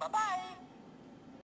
Bye-bye.